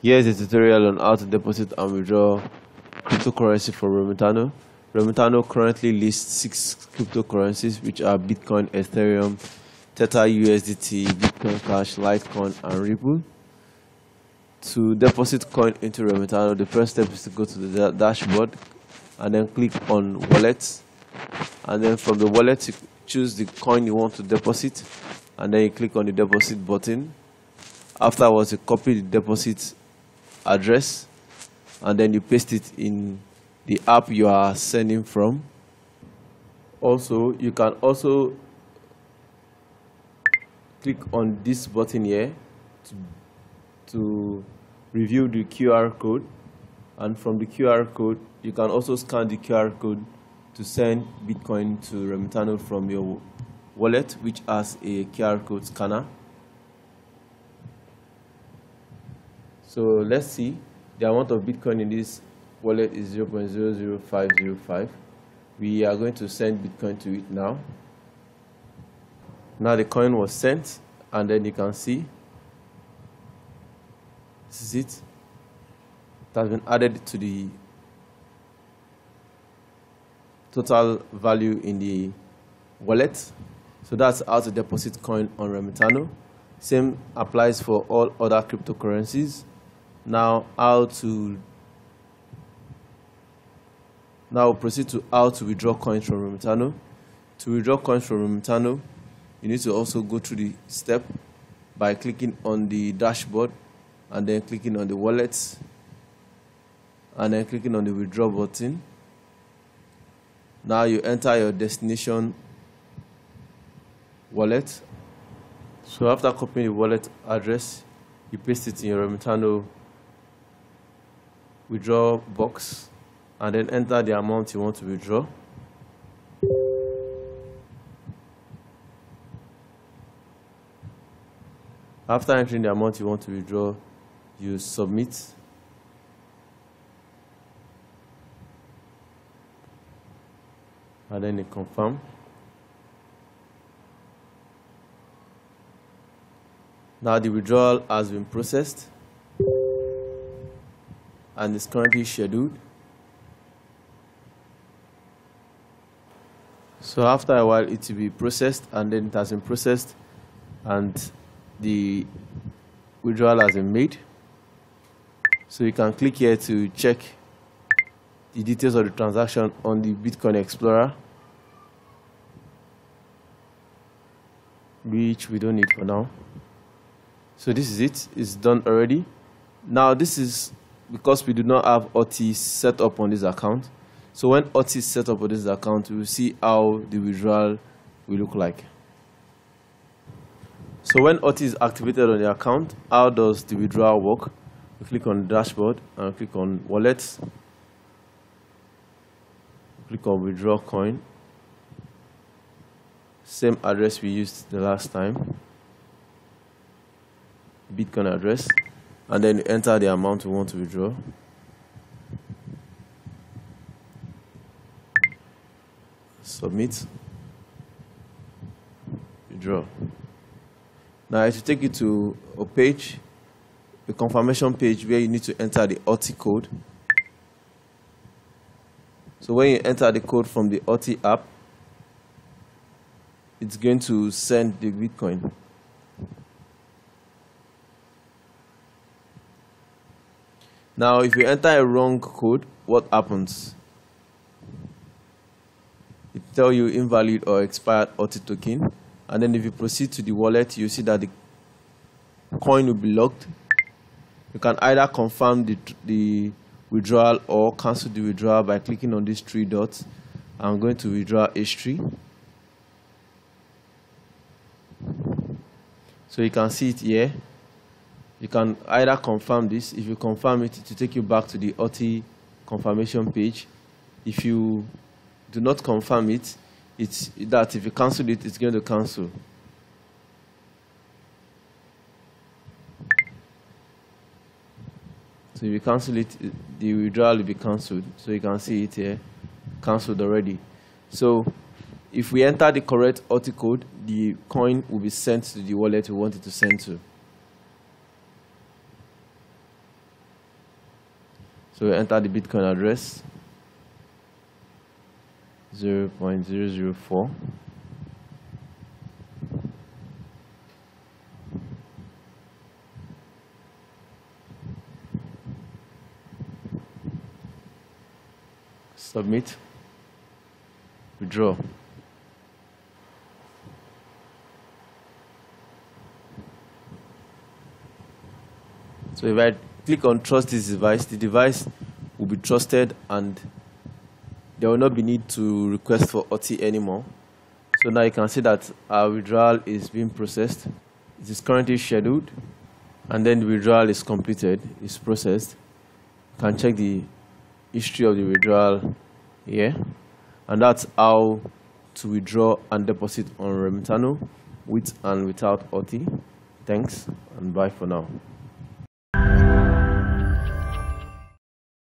Here's a tutorial on how to deposit and withdraw cryptocurrency from Remitano. Remitano currently lists six cryptocurrencies which are Bitcoin, Ethereum, Tether USDT, Bitcoin Cash, Litecoin, and Ripple. To deposit coin into Remitano, the first step is to go to the dashboard and then click on wallet. And then from the wallet, you choose the coin you want to deposit and then you click on the deposit button. Afterwards, you copy the deposit address and then you paste it in the app you are sending from. Also, you can also click on this button here to, to review the QR code and from the QR code you can also scan the QR code to send Bitcoin to Remitano from your wallet which has a QR code scanner. So let's see the amount of Bitcoin in this wallet is 0.00505. We are going to send Bitcoin to it now. Now the coin was sent and then you can see this is it. It has been added to the total value in the wallet. So that's how to deposit coin on Remitano. Same applies for all other cryptocurrencies. Now how to now proceed to how to withdraw coins from Remitano. To withdraw coins from Remitano, you need to also go through the step by clicking on the dashboard and then clicking on the wallet and then clicking on the withdraw button. Now you enter your destination wallet. So after copying the wallet address, you paste it in your Remitano withdraw box and then enter the amount you want to withdraw. After entering the amount you want to withdraw, you submit. And then you confirm. Now the withdrawal has been processed and is currently scheduled. So after a while it will be processed and then it has been processed and the withdrawal has been made. So you can click here to check the details of the transaction on the Bitcoin Explorer, which we don't need for now. So this is it, it's done already. Now this is because we do not have Authy set up on this account. So when Authy is set up on this account, we will see how the withdrawal will look like. So when Authy is activated on the account, how does the withdrawal work? We click on dashboard and click on wallets. Click on withdraw coin. Same address we used the last time. Bitcoin address and then enter the amount you want to withdraw. Submit. Withdraw. Now it will take you to a page, a confirmation page where you need to enter the Authy code. So when you enter the code from the Authy app, it's going to send the Bitcoin. Now, if you enter a wrong code, what happens? It tell you invalid or expired Authy token. And then if you proceed to the wallet, you see that the coin will be locked. You can either confirm the, the withdrawal or cancel the withdrawal by clicking on these three dots. I'm going to withdraw H3. So you can see it here you can either confirm this. If you confirm it, to take you back to the Authy confirmation page. If you do not confirm it, it's that if you cancel it, it's going to cancel. So if you cancel it, the withdrawal will be cancelled. So you can see it here, cancelled already. So if we enter the correct Authy code, the coin will be sent to the wallet we want it to send to. So we enter the Bitcoin address 0.004. Submit. Withdraw. So if I click on trust this device, the device will be trusted and there will not be need to request for Authy anymore. So now you can see that our withdrawal is being processed. It is currently scheduled and then the withdrawal is completed, is processed. You can check the history of the withdrawal here. And that's how to withdraw and deposit on Remitano with and without Authy. Thanks and bye for now.